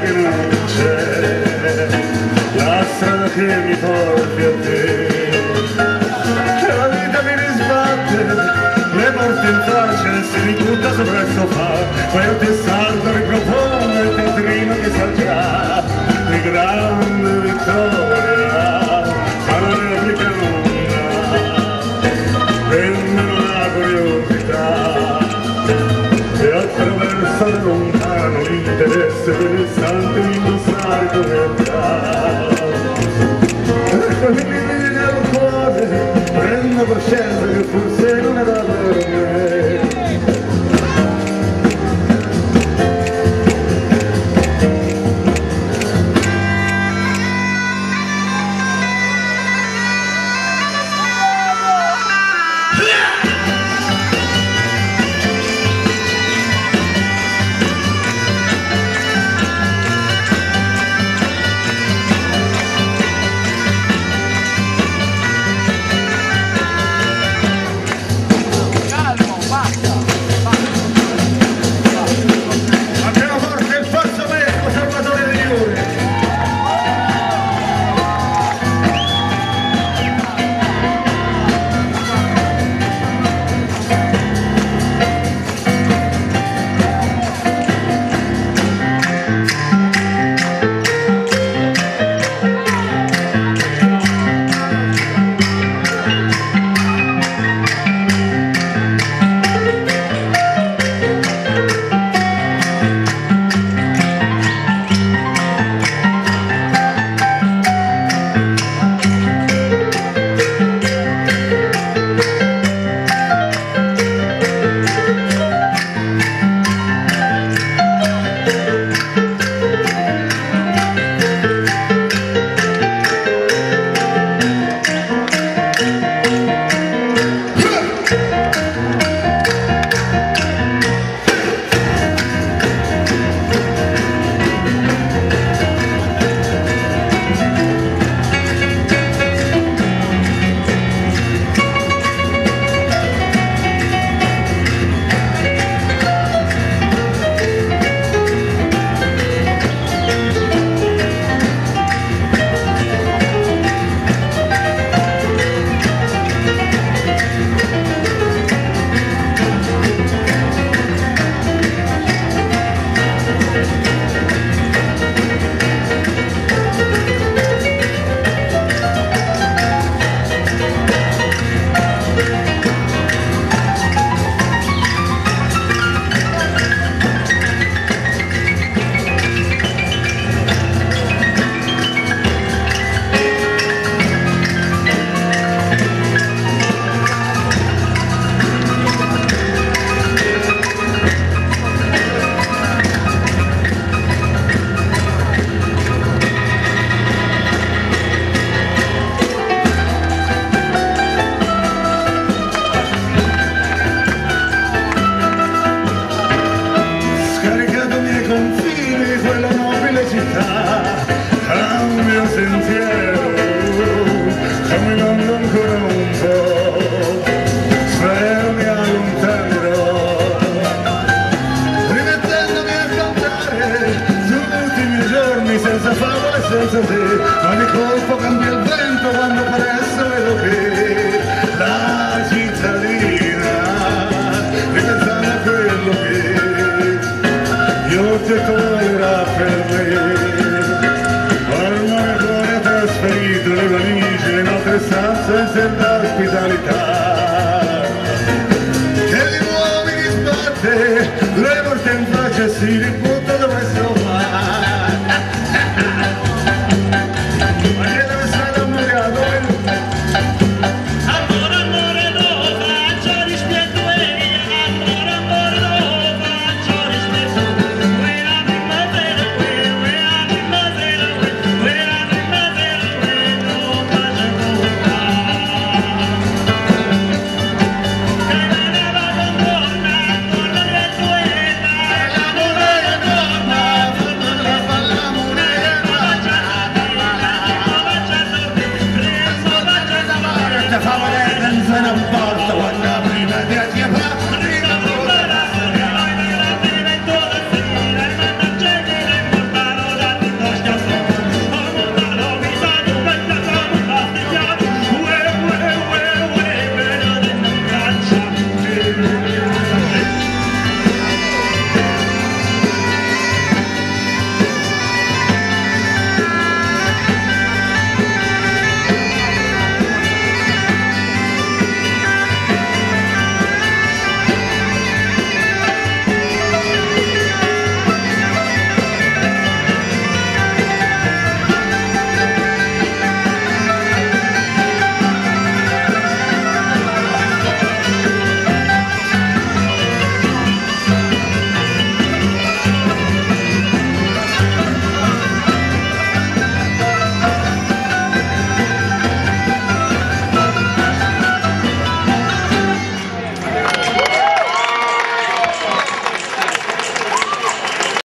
che non c'è, la strada che mi porti a te. Che la vita mi risbatte, le porte in faccia si ributtano sopra il sofà, poi a te salta il profondo e teatrino che salgerà. Sun. I'm gonna go cornice le nostre stanze sembra ospitalità e gli uomini sbatte le volte in faccia si riposano.